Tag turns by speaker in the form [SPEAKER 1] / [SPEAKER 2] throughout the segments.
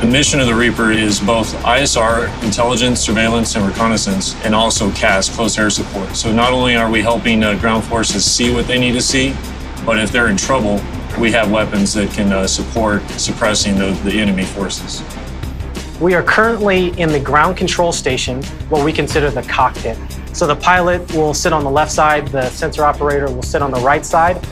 [SPEAKER 1] The mission of the Reaper is both ISR, intelligence, surveillance, and reconnaissance, and also CAS, close air support. So not only are we helping uh, ground forces see what they need to see, but if they're in trouble, we have weapons that can uh, support suppressing the, the enemy forces.
[SPEAKER 2] We are currently in the ground control station, what we consider the cockpit. So the pilot will sit on the left side, the sensor operator will sit on the right side,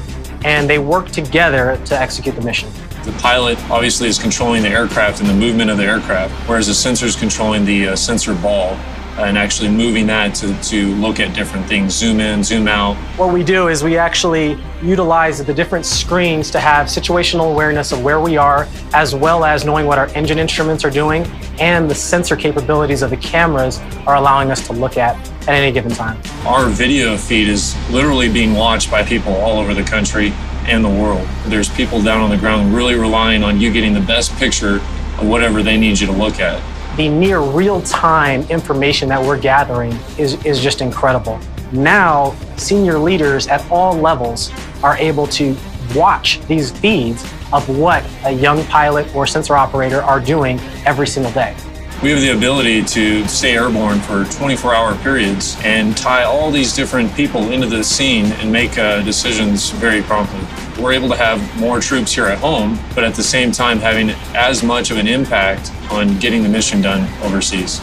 [SPEAKER 2] and they work together to execute the mission.
[SPEAKER 1] The pilot obviously is controlling the aircraft and the movement of the aircraft, whereas the sensor is controlling the uh, sensor ball and actually moving that to, to look at different things, zoom in, zoom out.
[SPEAKER 2] What we do is we actually utilize the different screens to have situational awareness of where we are, as well as knowing what our engine instruments are doing, and the sensor capabilities of the cameras are allowing us to look at at any given time.
[SPEAKER 1] Our video feed is literally being watched by people all over the country and the world. There's people down on the ground really relying on you getting the best picture of whatever they need you to look at.
[SPEAKER 2] The near real-time information that we're gathering is, is just incredible. Now, senior leaders at all levels are able to watch these feeds of what a young pilot or sensor operator are doing every single day.
[SPEAKER 1] We have the ability to stay airborne for 24 hour periods and tie all these different people into the scene and make uh, decisions very promptly. We're able to have more troops here at home, but at the same time having as much of an impact on getting the mission done overseas.